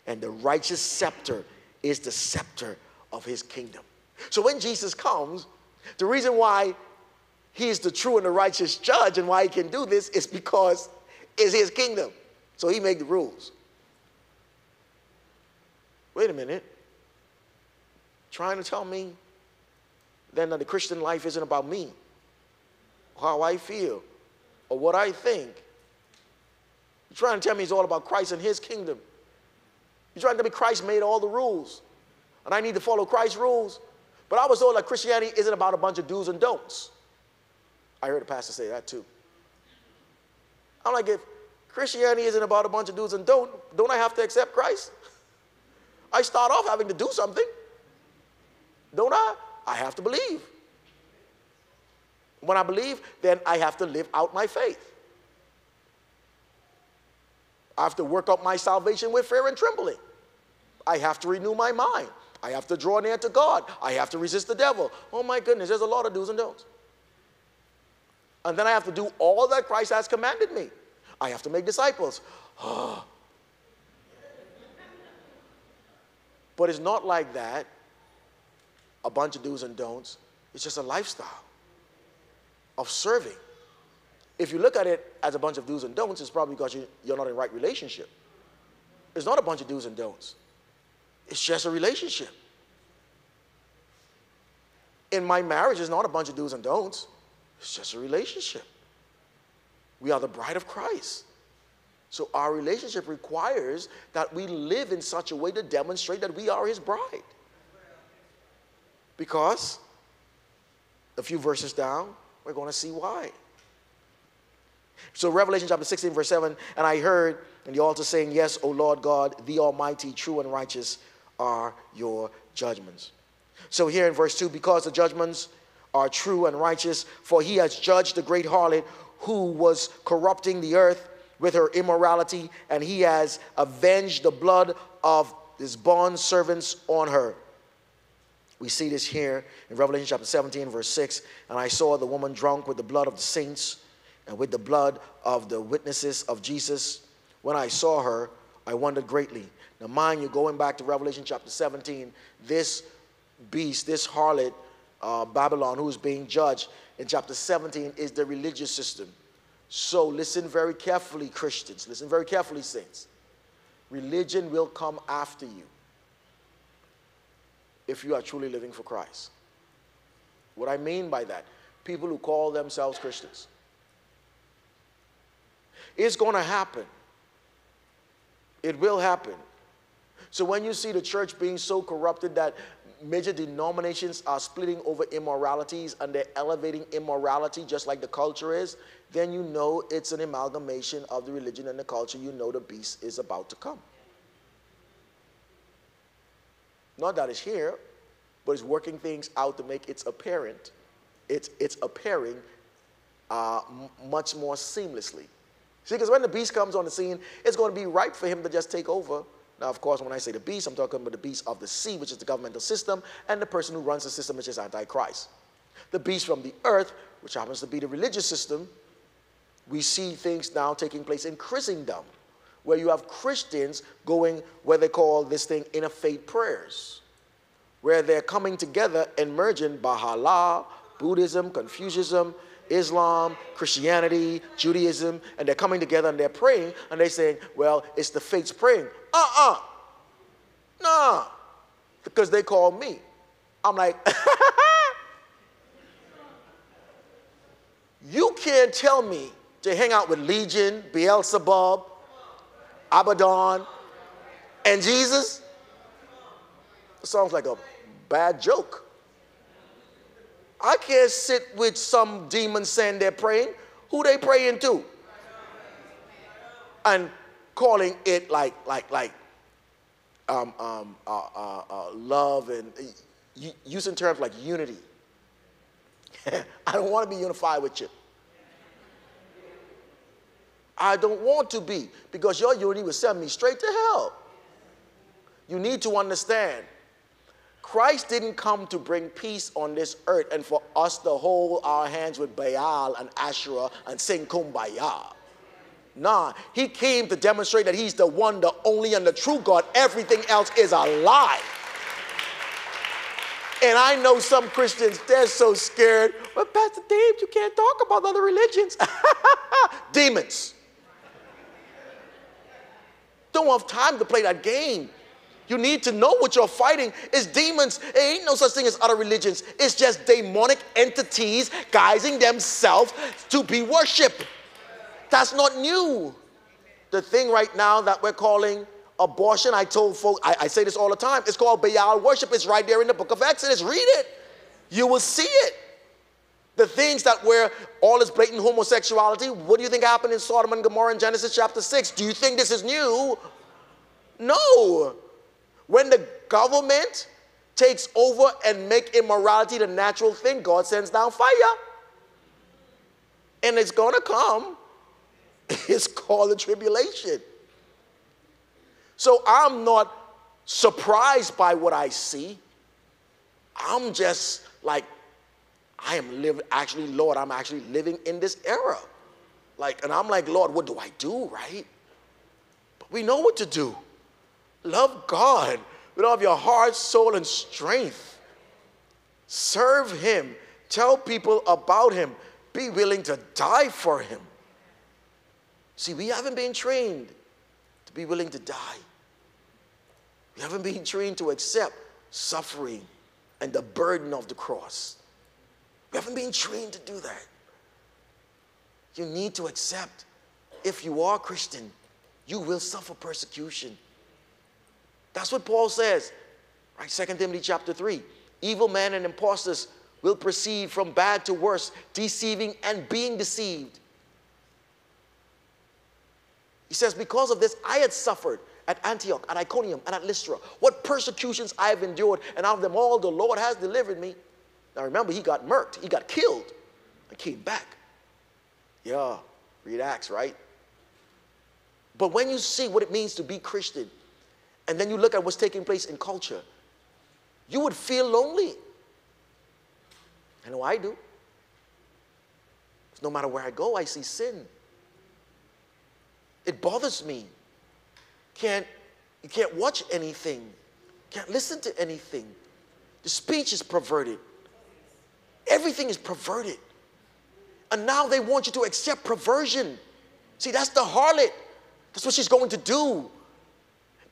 and the righteous scepter is the scepter of his kingdom. So when Jesus comes, the reason why he is the true and the righteous judge and why he can do this is because it's his kingdom. So he made the rules. Wait a minute. Trying to tell me then that the Christian life isn't about me, how I feel, or what I think. You're trying to tell me it's all about Christ and his kingdom. You're trying to tell me Christ made all the rules, and I need to follow Christ's rules. But I was told that Christianity isn't about a bunch of do's and don'ts. I heard a pastor say that too. I'm like, if Christianity isn't about a bunch of do's and don'ts, don't I have to accept Christ? I start off having to do something. Don't I? I have to believe. When I believe, then I have to live out my faith. I have to work up my salvation with fear and trembling. I have to renew my mind. I have to draw near to God. I have to resist the devil. Oh my goodness, there's a lot of do's and don'ts. And then I have to do all that Christ has commanded me. I have to make disciples. *sighs* but it's not like that, a bunch of do's and don'ts. It's just a lifestyle of serving. If you look at it as a bunch of do's and don'ts, it's probably because you, you're not in right relationship. It's not a bunch of do's and don'ts. It's just a relationship. In my marriage, it's not a bunch of do's and don'ts. It's just a relationship. We are the bride of Christ. So our relationship requires that we live in such a way to demonstrate that we are his bride. Because a few verses down, we're going to see why. So Revelation chapter 16, verse 7, and I heard and the altar saying, Yes, O Lord God, the Almighty, true and righteous are your judgments. So here in verse 2, because the judgments are true and righteous, for he has judged the great harlot who was corrupting the earth with her immorality, and he has avenged the blood of his bond servants on her. We see this here in Revelation chapter 17, verse 6. And I saw the woman drunk with the blood of the saints and with the blood of the witnesses of Jesus. When I saw her, I wondered greatly. Now, mind you, going back to Revelation chapter 17, this beast, this harlot, uh, Babylon, who is being judged in chapter 17, is the religious system. So, listen very carefully, Christians. Listen very carefully, saints. Religion will come after you if you are truly living for Christ. What I mean by that, people who call themselves Christians. It's going to happen. It will happen. So when you see the church being so corrupted that major denominations are splitting over immoralities and they're elevating immorality just like the culture is, then you know it's an amalgamation of the religion and the culture. You know the beast is about to come. Not that it's here, but it's working things out to make its apparent, it's, it's appearing uh, much more seamlessly. See, because when the beast comes on the scene, it's going to be right for him to just take over. Now, of course, when I say the beast, I'm talking about the beast of the sea, which is the governmental system, and the person who runs the system, which is Antichrist. The beast from the earth, which happens to be the religious system, we see things now taking place in Christendom, where you have Christians going where they call this thing interfaith prayers, where they're coming together and merging Baha'u'llah, Buddhism, Confucianism, Islam, Christianity, Judaism, and they're coming together and they're praying and they're saying, well, it's the fates praying. Uh uh. Nah. Because they call me. I'm like, *laughs* you can't tell me to hang out with Legion, Beelzebub, Abaddon, and Jesus. Sounds like a bad joke. I can't sit with some demon saying they're praying. Who they praying to? And calling it like, like, like um, um, uh, uh, uh, love and uh, using terms like unity. *laughs* I don't want to be unified with you. I don't want to be because your unity will send me straight to hell. You need to understand Christ didn't come to bring peace on this earth and for us to hold our hands with Baal and Asherah and sing kumbaya. Nah, he came to demonstrate that he's the one, the only, and the true God. Everything else is a lie. And I know some Christians, they're so scared. But Pastor Dave, you can't talk about other religions. *laughs* Demons. Don't have time to play that game. You need to know what you're fighting is demons. It ain't no such thing as other religions. It's just demonic entities guising themselves to be worshiped. That's not new. The thing right now that we're calling abortion, I told folks, I, I say this all the time, it's called Baal worship. It's right there in the book of Exodus. Read it. You will see it. The things that were all this blatant homosexuality, what do you think happened in Sodom and Gomorrah in Genesis chapter 6? Do you think this is new? No. When the government takes over and make immorality the natural thing, God sends down fire. And it's going to come. *laughs* It's called the tribulation. So I'm not surprised by what I see. I'm just like, I am living, actually, Lord, I'm actually living in this era. Like, and I'm like, Lord, what do I do, right? But we know what to do. Love God with all of your heart, soul, and strength. Serve Him. Tell people about Him. Be willing to die for Him. See, we haven't been trained to be willing to die. We haven't been trained to accept suffering and the burden of the cross. We haven't been trained to do that. You need to accept if you are Christian, you will suffer persecution. That's what Paul says, right? 2 Timothy chapter 3. Evil men and impostors will proceed from bad to worse, deceiving and being deceived. He says, Because of this, I had suffered at Antioch, at Iconium, and at Lystra. What persecutions I have endured, and out of them all the Lord has delivered me. Now remember, he got murked, he got killed, and came back. Yeah, read Acts, right? But when you see what it means to be Christian, and then you look at what's taking place in culture, you would feel lonely. I know I do. No matter where I go, I see sin. It bothers me. Can't, you can't watch anything, can't listen to anything. The speech is perverted. Everything is perverted. And now they want you to accept perversion. See, that's the harlot. That's what she's going to do.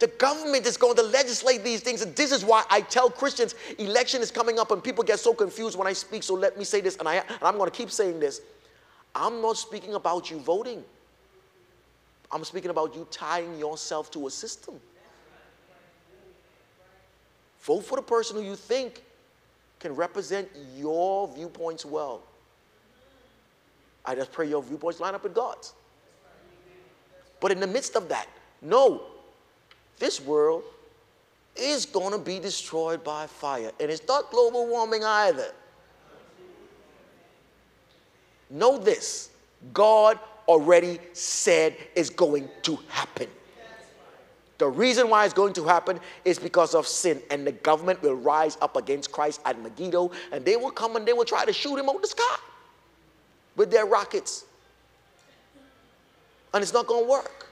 The government is going to legislate these things. And this is why I tell Christians election is coming up and people get so confused when I speak. So let me say this, and, I, and I'm going to keep saying this. I'm not speaking about you voting, I'm speaking about you tying yourself to a system. Vote for the person who you think can represent your viewpoints well. I just pray your viewpoints line up with God's. But in the midst of that, no, this world is going to be destroyed by fire. And it's not global warming either. Know this God already said is going to happen. The reason why it's going to happen is because of sin, and the government will rise up against Christ at Megiddo, and they will come and they will try to shoot him out the sky with their rockets. And it's not going to work.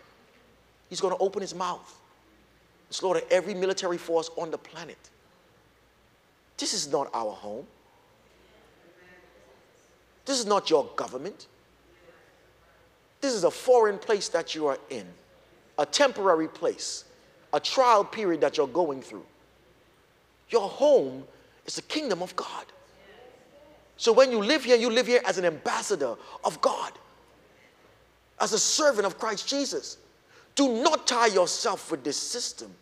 He's going to open his mouth slaughter every military force on the planet. This is not our home. This is not your government. This is a foreign place that you are in, a temporary place, a trial period that you're going through. Your home is the kingdom of God. So when you live here, you live here as an ambassador of God, as a servant of Christ Jesus. Do not tie yourself with this system.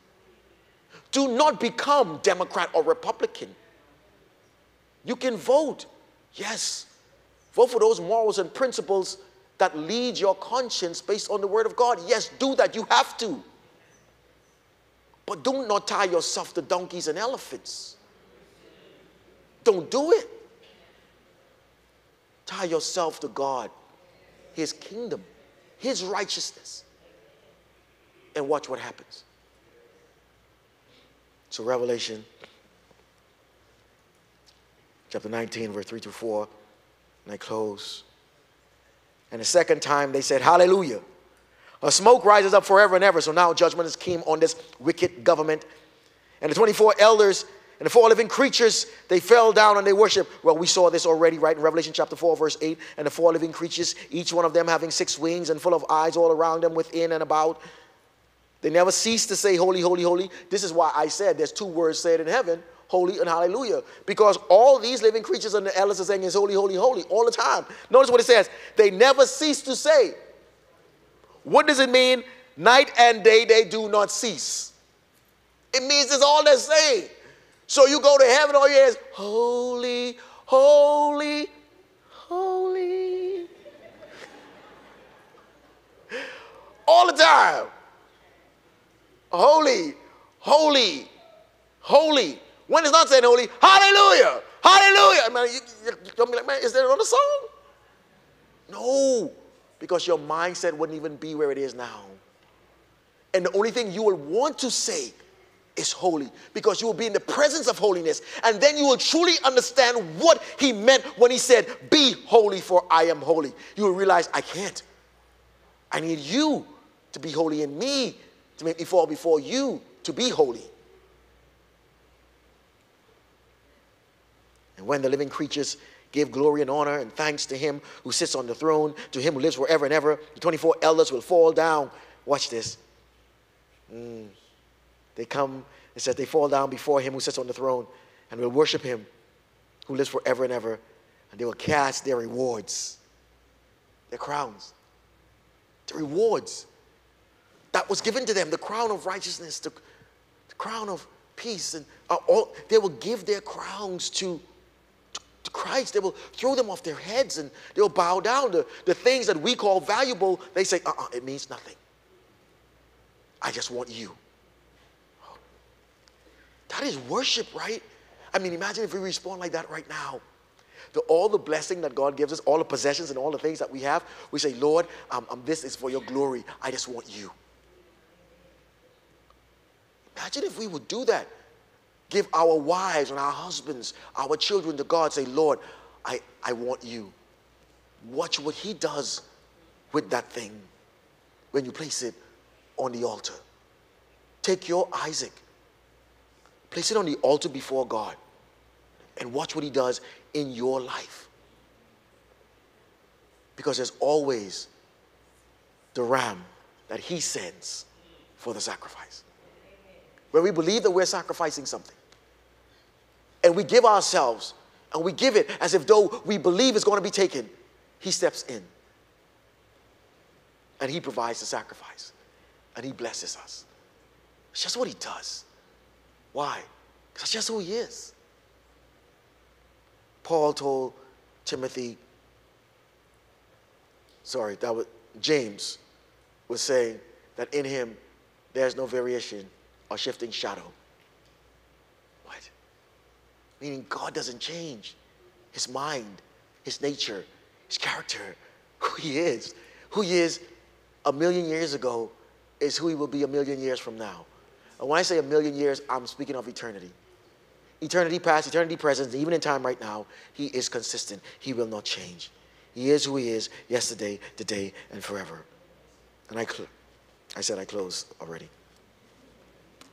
Do not become Democrat or Republican. You can vote, yes. Vote for those morals and principles that lead your conscience based on the Word of God. Yes, do that. You have to. But do not tie yourself to donkeys and elephants. Don't do it. Tie yourself to God, His kingdom, His righteousness, and watch what happens. So, Revelation chapter 19, verse 3 to 4, and I close. And the second time they said, Hallelujah. A smoke rises up forever and ever. So now judgment has came on this wicked government. And the 24 elders and the four living creatures, they fell down and they worship. Well, we saw this already, right, in Revelation chapter 4, verse 8. And the four living creatures, each one of them having six wings and full of eyes all around them, within and about. They never cease to say, Holy, holy, holy. This is why I said there's two words said in heaven holy and hallelujah. Because all these living creatures and the elders are saying is holy, holy, holy all the time. Notice what it says. They never cease to say. What does it mean? Night and day they do not cease. It means it's all they're saying. So you go to heaven, all you hear is holy, holy, holy. *laughs* all the time. Holy, holy, holy. When it's not saying holy, hallelujah, hallelujah. Man, you, you, you be like, man, is there another song? No, because your mindset wouldn't even be where it is now. And the only thing you will want to say is holy because you will be in the presence of holiness. And then you will truly understand what he meant when he said, Be holy, for I am holy. You will realize, I can't. I need you to be holy in me, to make me fall before you, to be holy. And when the living creatures give glory and honor and thanks to him who sits on the throne, to him who lives forever and ever, the 24 elders will fall down. Watch this. Mm. They come, it says they fall down before him who sits on the throne and will worship him who lives forever and ever. And they will cast their rewards, their crowns, the rewards that was given to them, the crown of righteousness, the, the crown of peace, and uh, all, they will give their crowns to to Christ, they will throw them off their heads and they'll bow down. The, the things that we call valuable, they say, uh uh it means nothing. I just want you. That is worship, right? I mean, imagine if we respond like that right now. To all the blessing that God gives us, all the possessions and all the things that we have, we say, Lord, um, um, this is for your glory. I just want you. Imagine if we would do that give our wives and our husbands, our children to God. Say, Lord, I, I want you. Watch what He does with that thing when you place it on the altar. Take your Isaac, place it on the altar before God, and watch what He does in your life. Because there's always the ram that He sends for the sacrifice. Where we believe that we're sacrificing something and we give ourselves and we give it as if though we believe it's going to be taken, He steps in and He provides the sacrifice and He blesses us. It's just what He does. Why? Because that's just who He is. Paul told Timothy, sorry, that was James was saying that in him there's no variation or shifting shadow What? meaning God doesn't change. His mind, his nature, his character, who he is. Who he is a million years ago is who he will be a million years from now. And when I say a million years, I'm speaking of eternity. Eternity past, eternity present, even in time right now, he is consistent. He will not change. He is who he is yesterday, today, and forever. And I, cl- I said I close already.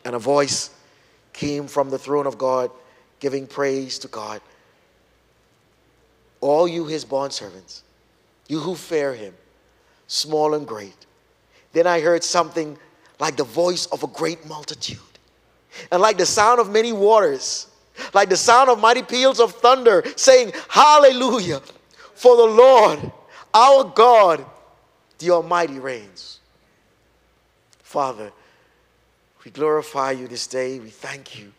And a voice came from the throne of God giving praise to God. All you, his bondservants, you who fear him, small and great. Then I heard something like the voice of a great multitude, and like the sound of many waters, like the sound of mighty peals of thunder, saying, Hallelujah, for the Lord, our God, the Almighty reigns. Father, we glorify you this day. We thank you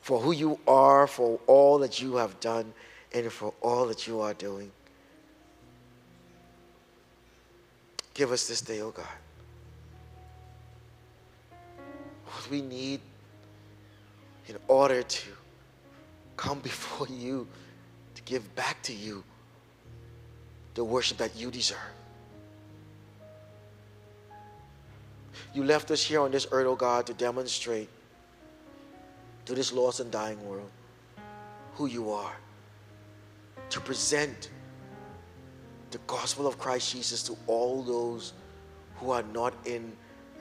for who you are, for all that you have done, and for all that you are doing. Give us this day, oh God. What we need in order to come *laughs* before you, to give back to you the worship that you deserve. You left us here on this earth, oh God, to demonstrate to this lost and dying world who you are, to present the gospel of Christ Jesus to all those who are not in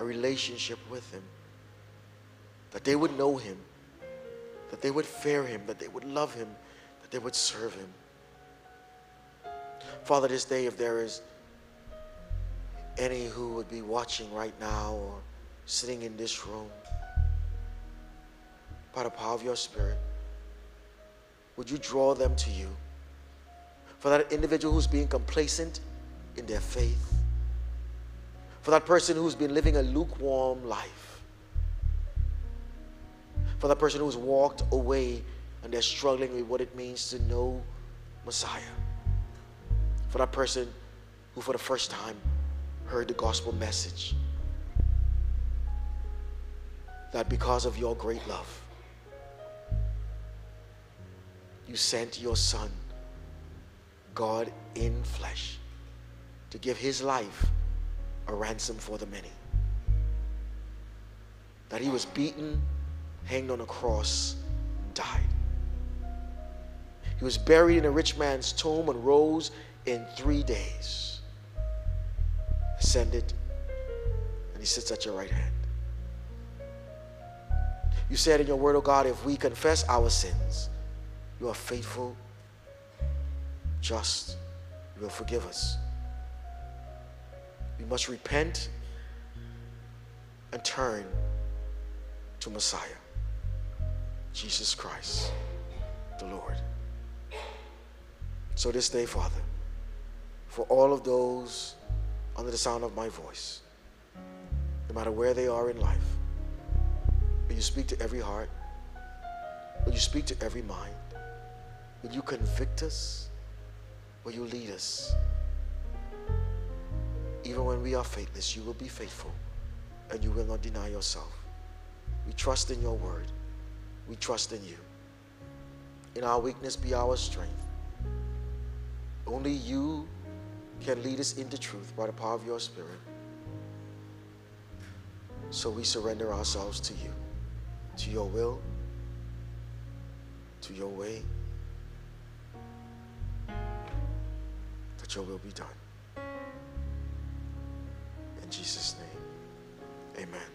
a relationship with Him, that they would know Him, that they would fear Him, that they would love Him, that they would serve Him. Father, this day, if there is any who would be watching right now or sitting in this room, by the power of your Spirit, would you draw them to you? For that individual who's being complacent in their faith, for that person who's been living a lukewarm life, for that person who's walked away and they're struggling with what it means to know Messiah, for that person who for the first time heard the gospel message that because of your great love, you sent your son, God in flesh, to give his life a ransom for the many. That he was beaten, hanged on a cross, died. He was buried in a rich man's tomb and rose in three days. Ascended, and he sits at your right hand. You said in your word, O oh God, if we confess our sins, you are faithful, just. You will forgive us. We must repent and turn to Messiah, Jesus Christ, the Lord. So this day, Father, for all of those under the sound of my voice, no matter where they are in life, will you speak to every heart? Will you speak to every mind? Will you convict us? Will you lead us? Even when we are faithless, you will be faithful and you will not deny yourself. We trust in your word. We trust in you. In our weakness, be our strength. Only you can lead us into truth by the power of your spirit. So we surrender ourselves to you, to your will, to your way. That your will be done. In Jesus' name, amen.